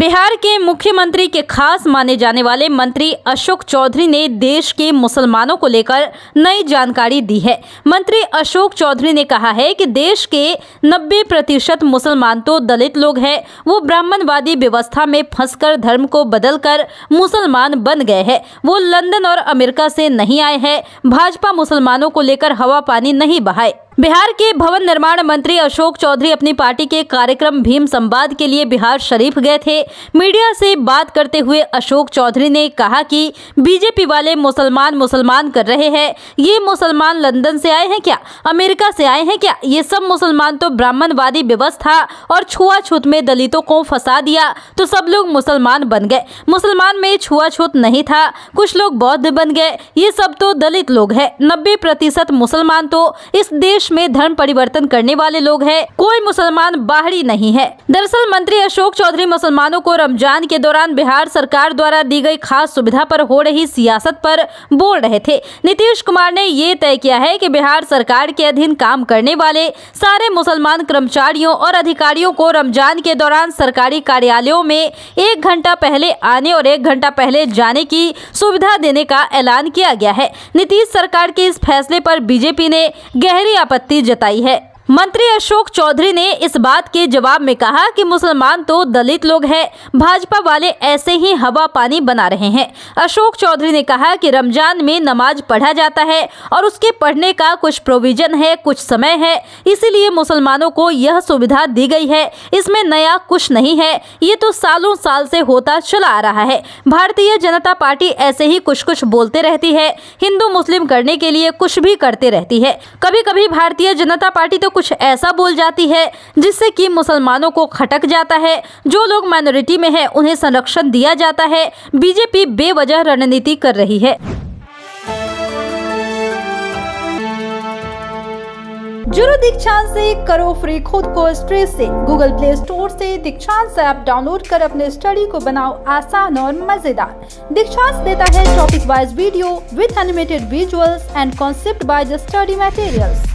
बिहार के मुख्यमंत्री के खास माने जाने वाले मंत्री अशोक चौधरी ने देश के मुसलमानों को लेकर नई जानकारी दी है। मंत्री अशोक चौधरी ने कहा है कि देश के 90 प्रतिशत मुसलमान तो दलित लोग हैं। वो ब्राह्मणवादी व्यवस्था में फंसकर धर्म को बदलकर मुसलमान बन गए हैं। वो लंदन और अमेरिका से नहीं आए हैं। भाजपा मुसलमानों को लेकर हवा पानी नहीं बहाए। बिहार के भवन निर्माण मंत्री अशोक चौधरी अपनी पार्टी के कार्यक्रम भीम संवाद के लिए बिहार शरीफ गए थे। मीडिया से बात करते हुए अशोक चौधरी ने कहा कि बीजेपी वाले मुसलमान मुसलमान कर रहे हैं। ये मुसलमान लंदन से आए हैं क्या? अमेरिका से आए हैं क्या? ये सब मुसलमान तो ब्राह्मणवादी व्यवस्था और छुआछूत में दलितों को फंसा दिया तो सब लोग मुसलमान बन गए। मुसलमान में छुआछूत नहीं था, कुछ लोग बौद्ध बन गए। ये सब तो दलित लोग हैं। नब्बे प्रतिशत मुसलमान तो इस देश में धर्म परिवर्तन करने वाले लोग हैं। कोई मुसलमान बाहरी नहीं है। दरअसल मंत्री अशोक चौधरी मुसलमानों को रमज़ान के दौरान बिहार सरकार द्वारा दी गई खास सुविधा पर हो रही सियासत पर बोल रहे थे। नीतीश कुमार ने ये तय किया है कि बिहार सरकार के अधीन काम करने वाले सारे मुसलमान कर्मचारियों और अधिकारियों को रमज़ान के दौरान सरकारी कार्यालयों में एक घंटा पहले आने और एक घंटा पहले जाने की सुविधा देने का ऐलान किया गया है। नीतीश सरकार के इस फैसले पर बीजेपी ने गहरी आपत्ति जताई है। मंत्री अशोक चौधरी ने इस बात के जवाब में कहा कि मुसलमान तो दलित लोग हैं, भाजपा वाले ऐसे ही हवा पानी बना रहे हैं। अशोक चौधरी ने कहा कि रमज़ान में नमाज़ पढ़ा जाता है और उसके पढ़ने का कुछ प्रोविज़न है, कुछ समय है। इसीलिए मुसलमानों को यह सुविधा दी गई है। इसमें नया कुछ नहीं है। ये तो सालों साल से होता चला आ रहा है। भारतीय जनता पार्टी ऐसे ही कुछ कुछ बोलते रहती है। हिंदू मुस्लिम करने के लिए कुछ भी करते रहती है। कभी कभी भारतीय जनता पार्टी तो कुछ ऐसा बोल जाती है जिससे कि मुसलमानों को खटक जाता है। जो लोग माइनॉरिटी में है, उन्हें संरक्षण दिया जाता है। बीजेपी बेवजह रणनीति कर रही है। जुड़ो दीक्षांत से करो फ्री खुद को स्ट्रेस से। गूगल प्ले स्टोर से दीक्षांत ऐप डाउनलोड कर अपने स्टडी को बनाओ आसान और मज़ेदार। दीक्षांत देता है topic wise video with animated visuals and concept by the study materials